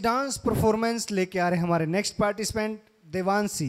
Next dance performance लेके आ रहे हैं हमारे नेक्स्ट पार्टिसिपेंट देवांशी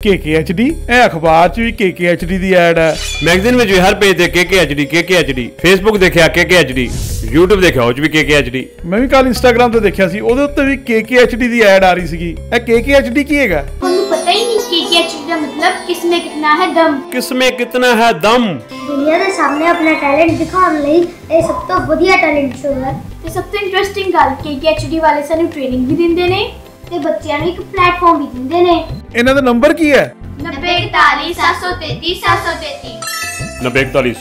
KKHD ਇਹ ਅਖਬਾਰ 'ਚ ਵੀ KKHD ਦੀ ਐਡ ਹੈ ਮੈਗਜ਼ੀਨ ਵਿੱਚ ਵੀ ਹਰ ਪੇਜ ਤੇ KKHD KKHD ਫੇਸਬੁੱਕ ਦੇਖਿਆ KKHD YouTube ਦੇਖਿਆ ਉਹ 'ਚ ਵੀ KKHD ਮੈਂ ਵੀ ਕੱਲ ਇੰਸਟਾਗ੍ਰam ਤੇ ਦੇਖਿਆ ਸੀ ਉਹਦੇ ਉੱਤੇ ਵੀ KKHD ਦੀ ਐਡ ਆ ਰਹੀ ਸੀਗੀ ਇਹ KKHD ਕੀ ਹੈਗਾ ਤੁਹਾਨੂੰ ਪਤਾ ਹੀ ਨਹੀਂ ਐਚ ਦਾ ਮਤਲਬ ਕਿਸਮੇ ਕਿਤਨਾ ਹੈ ਦਮ ਕਿਸਮੇ ਕਿਤਨਾ ਹੈ ਦਮ ਦੁਨੀਆ ਦੇ ਸਾਹਮਣੇ ਆਪਣਾ ਟੈਲੈਂਟ ਦਿਖਾਉਣ ਲਈ ਇਹ ਸਭ ਤੋਂ ਵਧੀਆ ਟੈਲੈਂਟ ਸ਼ੋਅ ਹੈ ਤੇ ਸਭ ਤੋਂ ਇੰਟਰਸਟਿੰਗ ਗੱਲ ਐਚਡੀ ਵਾਲੇ ਸਾਨੂੰ ਟ੍ਰੇਨਿੰਗ ਵੀ ਦਿੰਦੇ ਨੇ ਤੇ ਬੱਚਿਆਂ ਨੂੰ ਇੱਕ ਪਲੇਟਫਾਰਮ ਵੀ ਦਿੰਦੇ ਨੇ ਇਹਨਾਂ ਦਾ ਨੰਬਰ ਕੀ ਹੈ? 90 41